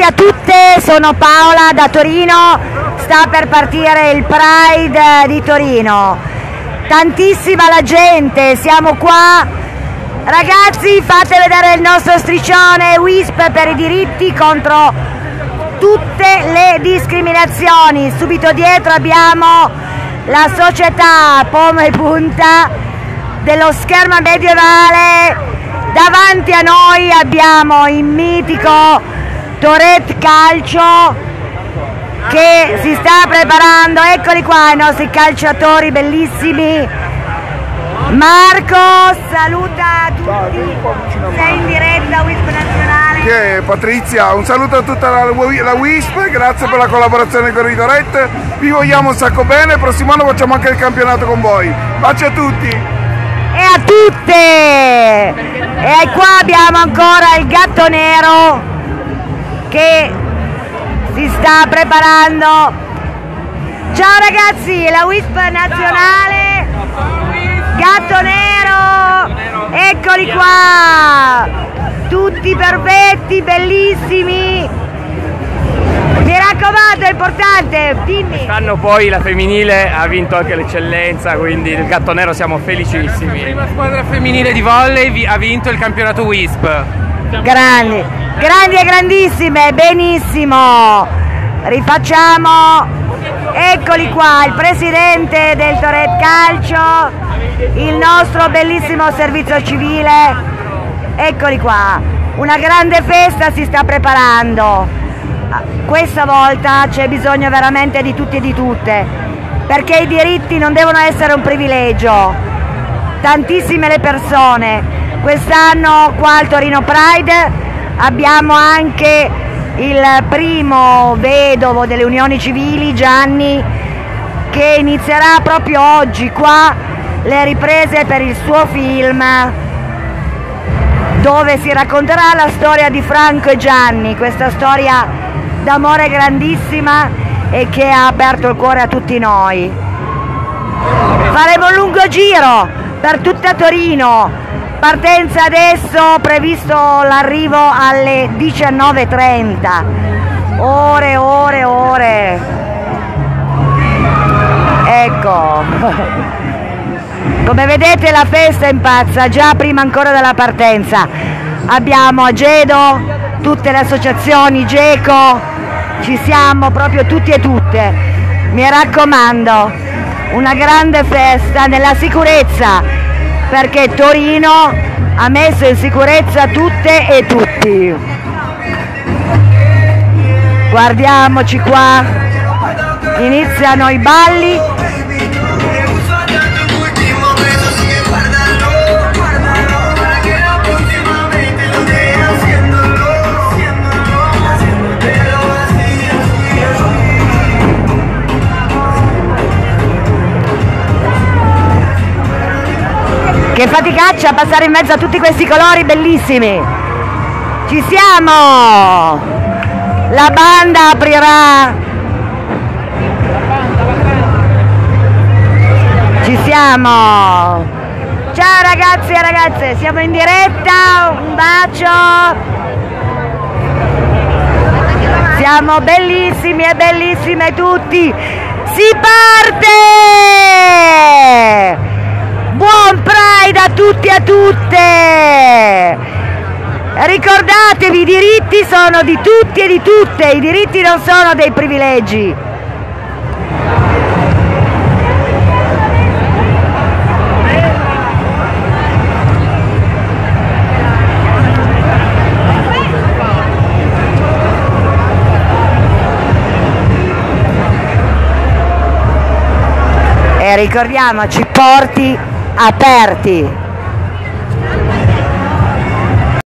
tutti e a tutte, sono Paola da Torino, sta per partire il Pride di Torino. Tantissima la gente, siamo qua. Ragazzi fate vedere il nostro striscione WISP per i diritti contro tutte le discriminazioni. Subito dietro abbiamo la società Pomo e Punta dello schermo medievale. Davanti a noi abbiamo il mitico Toret Calcio che si sta preparando, eccoli qua i nostri calciatori bellissimi. Marco, saluta tutti, sei in diretta WISP nazionale. Che Patrizia, un saluto a tutta la, la WISP, grazie per la collaborazione con Ridoret, vi vogliamo un sacco bene, prossimo anno facciamo anche il campionato con voi. Baci a tutti! E a tutte! E qua abbiamo ancora il gatto nero che si sta preparando. Ciao ragazzi, la WISP nazionale, gatto nero, eccoli qua, tutti perfetti, bellissimi. Mi raccomando, è importante, dimmi. Quest'anno poi la femminile ha vinto anche l'eccellenza, quindi il gatto nero siamo felicissimi. La prima squadra femminile di volley ha vinto il campionato WISP. Grandi, grandi e grandissime, benissimo. Rifacciamo, eccoli qua, il presidente del Toret Calcio, il nostro bellissimo servizio civile, eccoli qua. Una grande festa si sta preparando. Questa volta c'è bisogno veramente di tutti e di tutte, perché i diritti non devono essere un privilegio. Tantissime le persone Quest'anno qua al Torino Pride abbiamo anche il primo vedovo delle unioni civili, Gianni, che inizierà proprio oggi qua le riprese per il suo film dove si racconterà la storia di Franco e Gianni, questa storia d'amore grandissima e che ha aperto il cuore a tutti noi. Faremo un lungo giro per tutta Torino, Partenza adesso, previsto l'arrivo alle 19.30. Ore, ore, ore. Ecco. Come vedete la festa impazza, già prima ancora della partenza. Abbiamo Agedo, tutte le associazioni, Geco, ci siamo proprio tutti e tutte. Mi raccomando, una grande festa nella sicurezza perché Torino ha messo in sicurezza tutte e tutti. Guardiamoci qua, iniziano i balli Che faticaccia passare in mezzo a tutti questi colori bellissimi. Ci siamo! La banda aprirà. Ci siamo! Ciao ragazzi e ragazze, siamo in diretta, un bacio! Siamo bellissimi e bellissime tutti! Si parte! Buon Pride a tutti e a tutte! Ricordatevi, i diritti sono di tutti e di tutte, i diritti non sono dei privilegi. E ricordiamoci, porti aperti